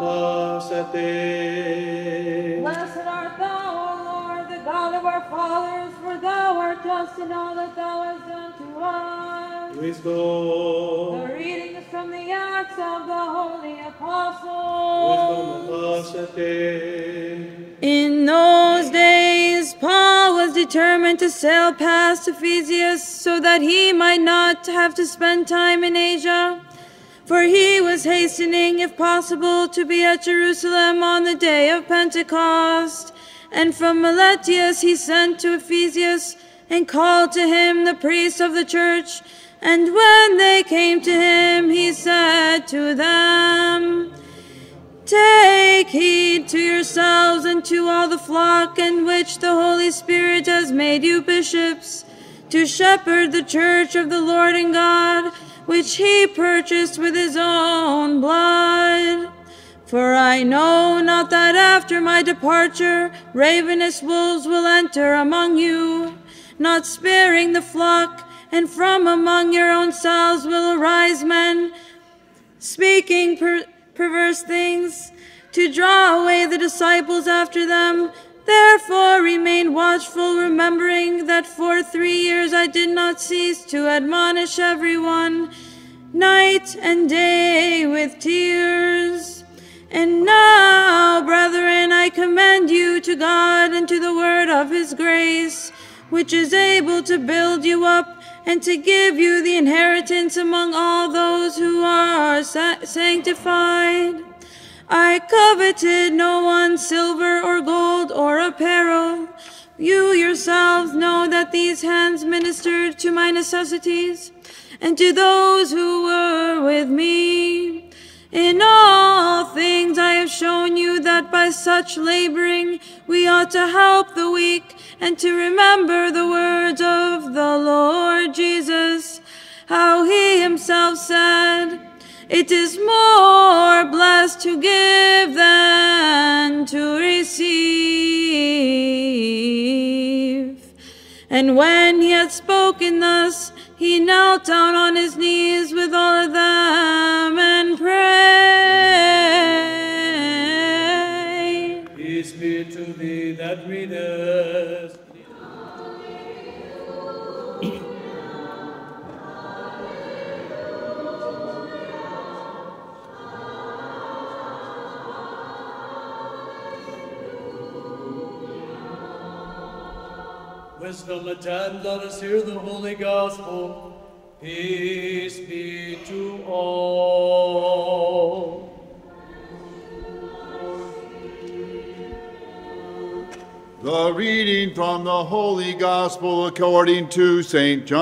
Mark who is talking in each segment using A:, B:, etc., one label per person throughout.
A: us.
B: Blessed art thou, O Lord, the God of our fathers, for thou art just in all that thou hast done to us.
A: Wisdom.
B: The reading is from the Acts of the Holy Apostles.
A: us.
B: In those days, Paul was determined to sail past Ephesus so that he might not have to spend time in Asia. For he was hastening, if possible, to be at Jerusalem on the day of Pentecost. And from Miletus he sent to Ephesus and called to him the priests of the church. And when they came to him, he said to them, Take heed to yourselves and to all the flock in which the Holy Spirit has made you bishops, to shepherd the church of the Lord and God, which he purchased with his own blood. For I know not that after my departure ravenous wolves will enter among you, not sparing the flock, and from among your own selves will arise men speaking per- perverse things, to draw away the disciples after them. Therefore remain watchful, remembering that for three years I did not cease to admonish everyone, night and day with tears. And now, brethren, I commend you to God and to the word of his grace, which is able to build you up and to give you the inheritance among all those who are sa- sanctified. I coveted no one's silver or gold or apparel. You yourselves know that these hands ministered to my necessities and to those who were with me. In all things I have shown you that by such laboring we ought to help the weak and to remember the words of the Lord Jesus, how he himself said, It is more blessed to give than to receive. And when he had spoken thus, he knelt down on his knees with all of them
A: Wisdom attend, let us hear the holy gospel. Peace be to all.
C: The reading from the Holy Gospel according to St. John.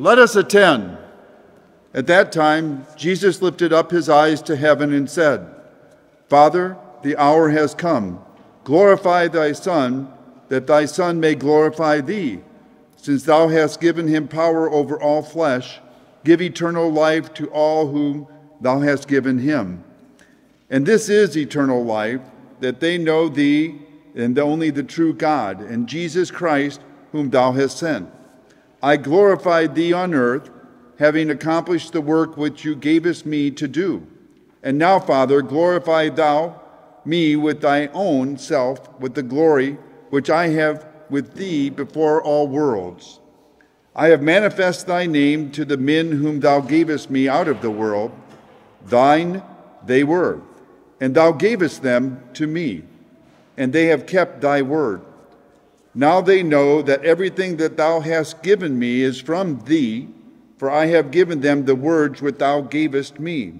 C: Let us attend. At that time, Jesus lifted up his eyes to heaven and said, Father, the hour has come. Glorify thy Son, that thy Son may glorify thee. Since thou hast given him power over all flesh, give eternal life to all whom thou hast given him. And this is eternal life, that they know thee and only the true God, and Jesus Christ, whom thou hast sent. I glorified thee on earth, having accomplished the work which you gavest me to do. And now, Father, glorify thou me with thy own self, with the glory which I have with thee before all worlds. I have manifest thy name to the men whom thou gavest me out of the world. Thine they were, and thou gavest them to me, and they have kept thy word. Now they know that everything that thou hast given me is from thee, for I have given them the words which thou gavest me.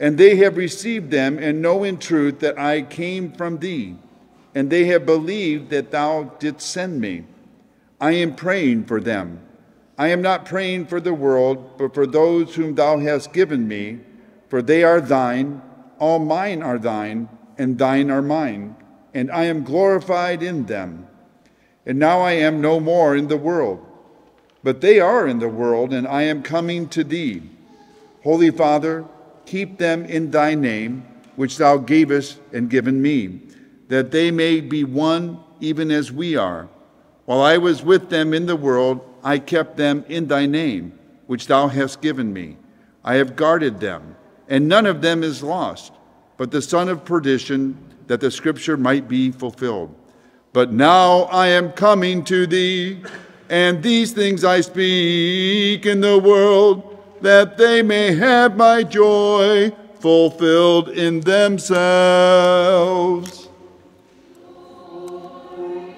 C: And they have received them, and know in truth that I came from thee, and they have believed that thou didst send me. I am praying for them. I am not praying for the world, but for those whom thou hast given me, for they are thine, all mine are thine, and thine are mine, and I am glorified in them. And now I am no more in the world, but they are in the world, and I am coming to thee. Holy Father, keep them in thy name, which thou gavest and given me, that they may be one even as we are. While I was with them in the world, I kept them in thy name, which thou hast given me. I have guarded them, and none of them is lost, but the son of perdition, that the scripture might be fulfilled. But now I am coming to thee, and these things I speak in the world, that they may have my joy fulfilled in themselves. Glory,